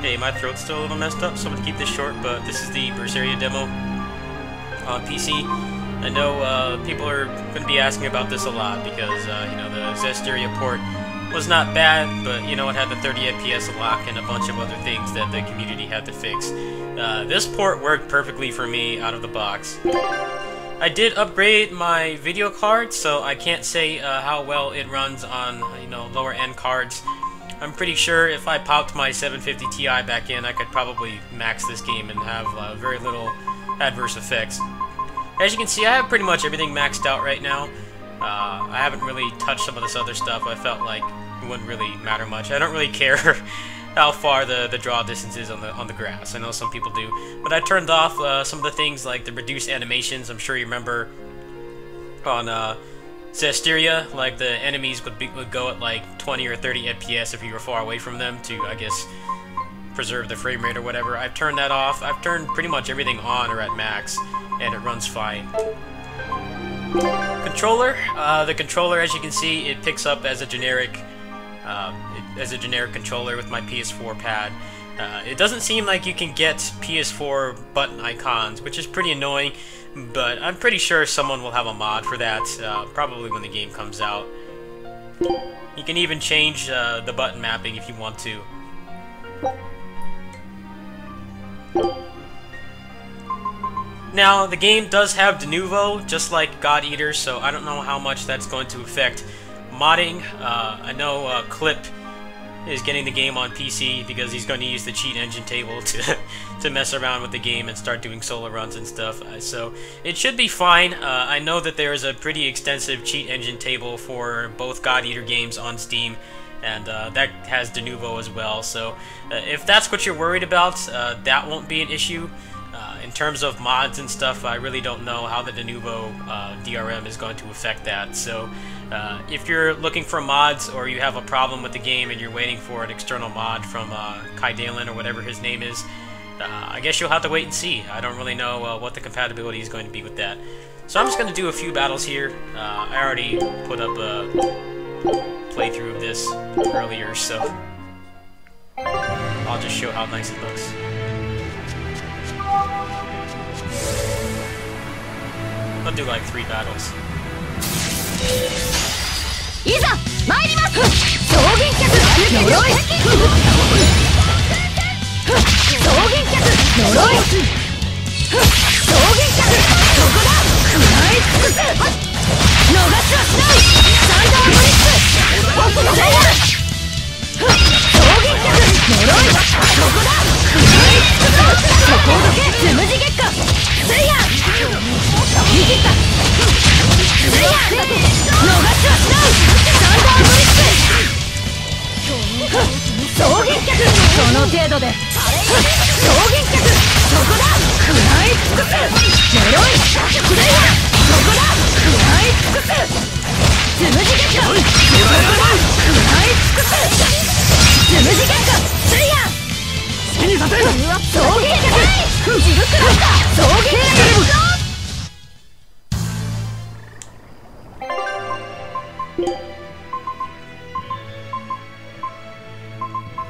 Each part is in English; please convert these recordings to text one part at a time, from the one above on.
Hey, my throat's still a little messed up, so I'm gonna keep this short, but this is the Berseria demo on PC. I know uh, people are going to be asking about this a lot because, uh, you know, the Zestiria port was not bad, but, you know, it had the 30 FPS lock and a bunch of other things that the community had to fix. Uh, this port worked perfectly for me out of the box. I did upgrade my video card, so I can't say uh, how well it runs on, you know, lower end cards. I'm pretty sure if I popped my 750 Ti back in, I could probably max this game and have uh, very little adverse effects. As you can see, I have pretty much everything maxed out right now. Uh, I haven't really touched some of this other stuff. I felt like it wouldn't really matter much. I don't really care how far the, the draw distance is on the on the grass. I know some people do. But I turned off uh, some of the things like the reduced animations. I'm sure you remember on uh, Zestiria, like the enemies would, be, would go at like 20 or 30 FPS if you were far away from them to, I guess, preserve the frame rate or whatever. I've turned that off. I've turned pretty much everything on or at max and it runs fine. Controller, uh, the controller, as you can see, it picks up as a generic, uh, it, as a generic controller with my PS4 pad. Uh, it doesn't seem like you can get PS4 button icons, which is pretty annoying, but I'm pretty sure someone will have a mod for that, uh, probably when the game comes out. You can even change uh, the button mapping if you want to. Now, the game does have Denuvo, just like God Eater, so I don't know how much that's going to affect modding. Uh, I know uh, Clip is getting the game on PC because he's going to use the cheat engine table to to mess around with the game and start doing solo runs and stuff. Uh, so it should be fine. Uh, I know that there is a pretty extensive cheat engine table for both God Eater games on Steam. And uh, that has Denuvo as well. So uh, if that's what you're worried about, that won't be an issue. Uh, in terms of mods and stuff, I really don't know how the Denuvo uh, DRM is going to affect that. So, uh, if you're looking for mods or you have a problem with the game and you're waiting for an external mod from uh, Kaldaien or whatever his name is, uh, I guess you'll have to wait and see. I don't really know what the compatibility is going to be with that. So I'm just going to do a few battles here. I already put up a playthrough of this earlier, so I'll just show how nice it looks. I'll do like three battles. いざ参ります草原脚呪い草原脚呪いその程度でそこだ食らい尽くす呪いプレイヤーそこだ食らい尽くすつむじ月下そこだ食らい尽くすつむじ月下プレイヤー好きにさせる草原脚ジルクラスター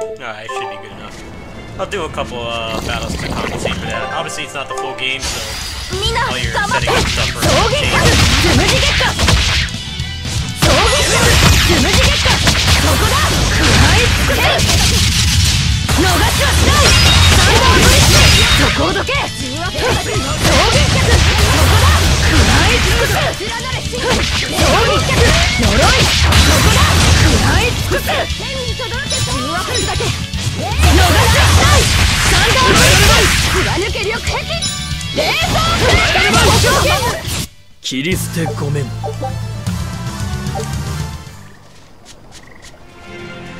Oh, I should be good enough. I'll do a couple uh, battles to compensate for that. Obviously, it's not the full game, so while you're setting up stuff for change. そこだ切り捨てごめん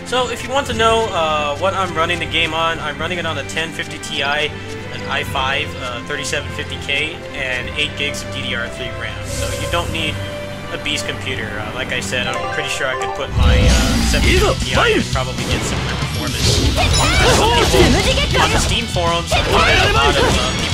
So if you want to know uh, what I'm running the game on, I'm running it on a 1050 Ti, an i5 uh, 3750K, and 8 gigs of DDR3 RAM. So you don't need a beast computer. Uh, like I said, I'm pretty sure I could put my uh, 750 Ti and probably get similar performance. Uh, some people on the Steam forums, I've a lot of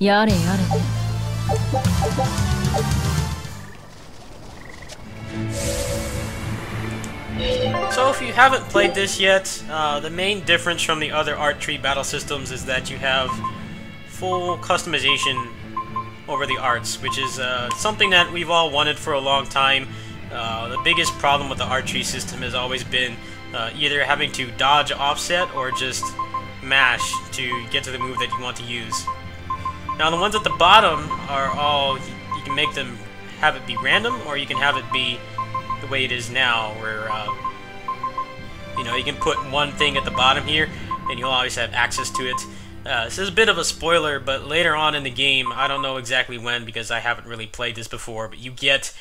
やれやれ。So if you haven't played this yet, uh, the main difference from the other Art Tree battle systems is that you have full customization over the arts, which is uh, something that we've all wanted for a long time. Uh, the biggest problem with the Art Tree system has always been uh, either having to dodge offset or just mash to get to the move that you want to use. Now the ones at the bottom are all, you can make them have it be random or you can have it be the way it is now where uh, you know, you can put one thing at the bottom here, and you'll always have access to it. Uh, this is a bit of a spoiler, but later on in the game, I don't know exactly when because I haven't really played this before, but you get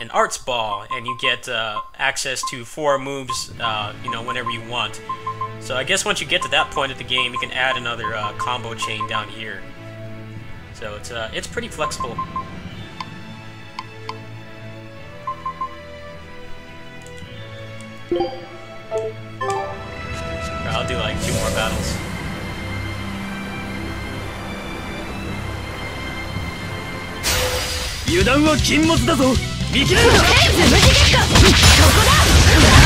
an arts ball, and you get uh, access to four moves, uh, you know, whenever you want. So I guess once you get to that point of the game, you can add another uh, combo chain down here. So it's uh, it's pretty flexible. I'll do like two more battles. Yudan wa kinmotsu da zo! Mikiru! 無事結果ここだ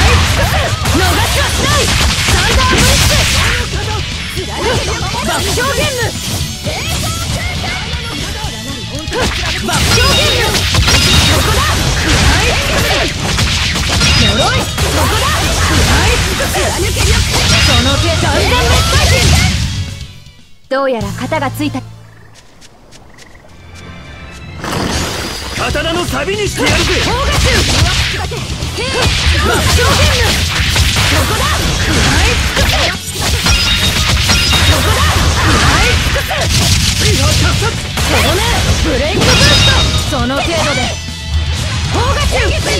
どうやら肩がついた。刀のサにしてやるぜ。高画数わっだ。け平和表現のそこだ。食らい尽くせそこだ。食らい尽くせスピードそのねブレイクブーストその程度で方角数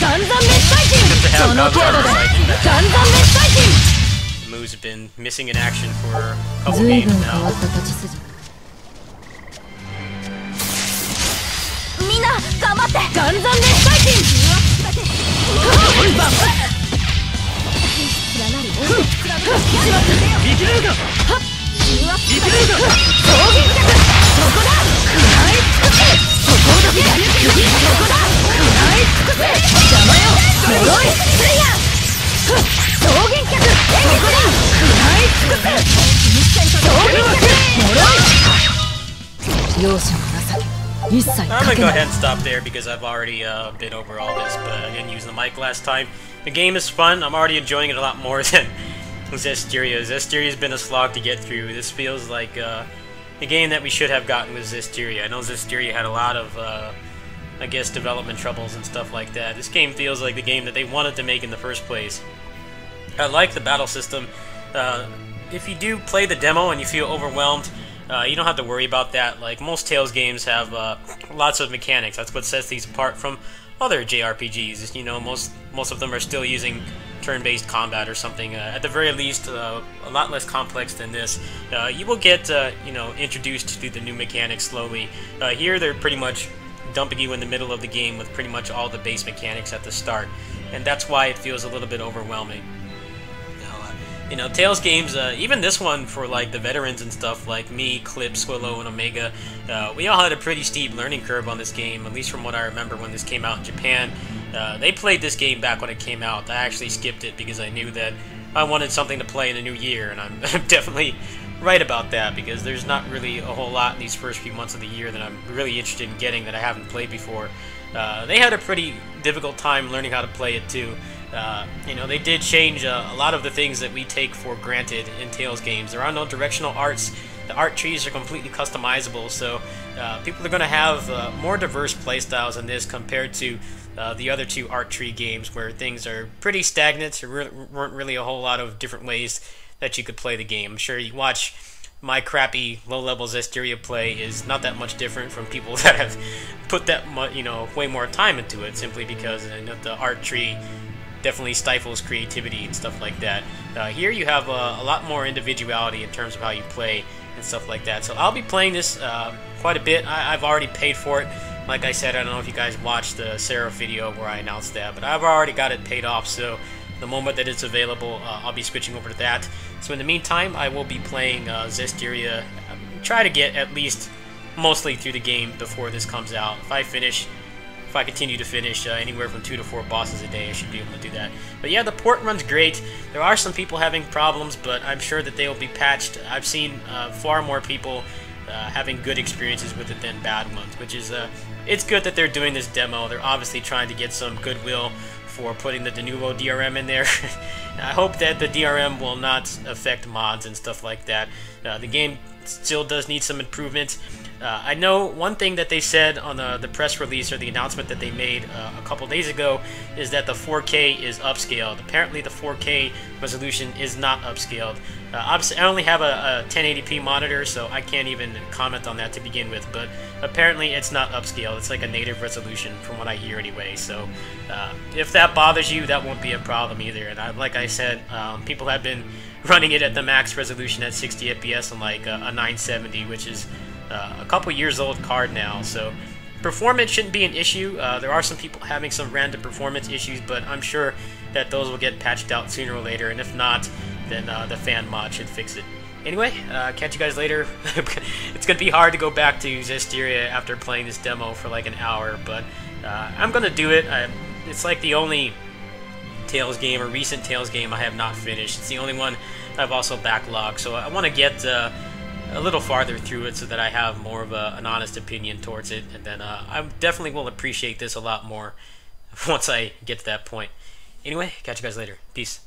ガンザンメッサイキンその程度でガンザンメッサイキン been missing in action for a couple games now. みんな頑張ってガンザンで最近そこだ I'm gonna go ahead and stop there because I've already uh, been over all this, but I didn't use the mic last time. The game is fun. I'm already enjoying it a lot more than Zestiria. Zestiria's been a slog to get through. This feels like uh, a game that we should have gotten with Zestiria. I know Zestiria had a lot of, uh, I guess, development troubles and stuff like that. This game feels like the game that they wanted to make in the first place. I like the battle system. Uh, if you do play the demo and you feel overwhelmed, uh, you don't have to worry about that. Like most Tales games have uh, lots of mechanics. That's what sets these apart from other JRPGs. You know, most most of them are still using turn-based combat or something. Uh, at the very least, uh, a lot less complex than this. Uh, you will get uh, you know introduced to the new mechanics slowly. Here, they're pretty much dumping you in the middle of the game with pretty much all the base mechanics at the start, and that's why it feels a little bit overwhelming. You know, Tales games, uh, even this one for like the veterans and stuff like me, Clip, Squillo, and Omega, uh, we all had a pretty steep learning curve on this game, at least from what I remember when this came out in Japan. Uh, they played this game back when it came out. I actually skipped it because I knew that I wanted something to play in the new year, and I'm definitely right about that because there's not really a whole lot in these first few months of the year that I'm really interested in getting that I haven't played before. Uh, they had a pretty difficult time learning how to play it too. Uh, you know, they did change uh, a lot of the things that we take for granted in Tales games. There are no directional arts. The art trees are completely customizable, so uh, people are going to have uh, more diverse playstyles in this compared to uh, the other two art tree games where things are pretty stagnant. There weren't really a whole lot of different ways that you could play the game. I'm sure you watch my crappy low-level Zestiria play is not that much different from people that have put that much, you know, way more time into it simply because the art tree definitely stifles creativity and stuff like that. Uh, here you have uh, a lot more individuality in terms of how you play and stuff like that. So I'll be playing this uh, quite a bit. I, have already paid for it. Like I said, I don't know if you guys watched the Sarah video where I announced that, but I've already got it paid off. So the moment that it's available, uh, I'll be switching over to that. So in the meantime, I will be playing uh, Zestiria. Um, try to get at least mostly through the game before this comes out. If I finish if I continue to finish uh, anywhere from two to four bosses a day, I should be able to do that. But yeah, the port runs great. There are some people having problems, but I'm sure that they will be patched. I've seen uh, far more people uh, having good experiences with it than bad ones, which is uh, it's good that they're doing this demo. They're obviously trying to get some goodwill for putting the Denuvo DRM in there. I hope that the DRM will not affect mods and stuff like that. Uh, the game still does need some improvements. Uh, I know one thing that they said on the, the press release or the announcement that they made uh, a couple days ago is that the 4K is upscaled. Apparently, the 4K resolution is not upscaled. Uh, I only have a, a, 1080p monitor, so I can't even comment on that to begin with, but apparently it's not upscaled. It's like a native resolution from what I hear anyway, so uh, if that bothers you, that won't be a problem either. And I, like I said, um, people have been running it at the max resolution at 60 FPS on like a, a 970, which is uh, a couple years old card now, so performance shouldn't be an issue. Uh, there are some people having some random performance issues, but I'm sure that those will get patched out sooner or later, and if not, then uh, the fan mod should fix it. Anyway, uh, catch you guys later. it's going to be hard to go back to Zestiria after playing this demo for like an hour, but uh, I'm going to do it. I, it's like the only Tales game or recent Tales game I have not finished. It's the only one I've also backlogged, so I want to get uh, a little farther through it so that I have more of a, an honest opinion towards it, and then uh, I definitely will appreciate this a lot more once I get to that point. Anyway, catch you guys later. Peace.